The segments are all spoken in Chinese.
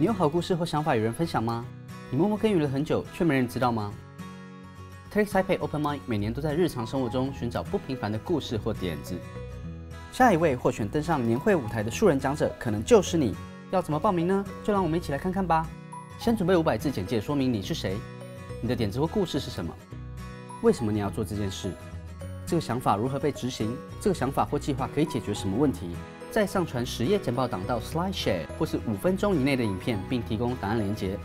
你有好故事或想法与人分享吗？你默默耕耘了很久，却没人知道吗？TEDx Taipei Open Mind 每年都在日常生活中寻找不平凡的故事或点子。下一位获选登上年会舞台的素人讲者，可能就是你。要怎么报名呢？就让我们一起来看看吧。先准备五百字简介，说明你是谁，你的点子或故事是什么，为什么你要做这件事，这个想法如何被执行，这个想法或计划可以解决什么问题。再上传十页简报档到 SlideShare 或是五分钟以内的影片，并提供档案连接。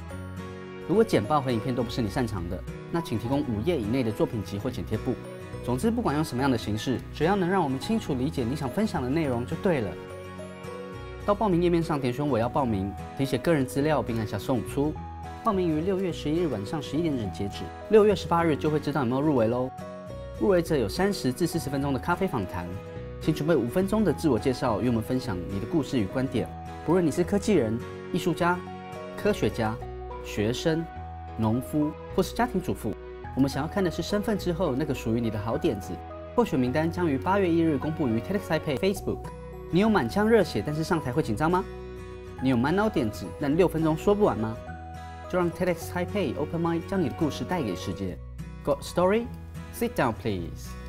如果简报和影片都不是你擅长的，那请提供五页以内的作品集或剪贴簿。总之，不管用什么样的形式，只要能让我们清楚理解你想分享的内容就对了。到报名页面上点选我要报名，填写个人资料，并按下送出。报名于六月十一日晚上十一点整截止，六月十八日就会知道有没有入围喽。入围者有三十至四十分钟的咖啡访谈。请准备五分钟的自我介绍，与我们分享你的故事与观点。不论你是科技人、艺术家、科学家、学生、农夫或是家庭主妇，我们想要看的是身份之后那个属于你的好点子。候选名单将于八月一日公布于 TEDx Taipei Facebook。你有满腔热血，但是上台会紧张吗？你有满脑点子，但六分钟说不完吗？就让 TEDx Taipei Open Mind 将你的故事带给世界。Got story? Sit down, please.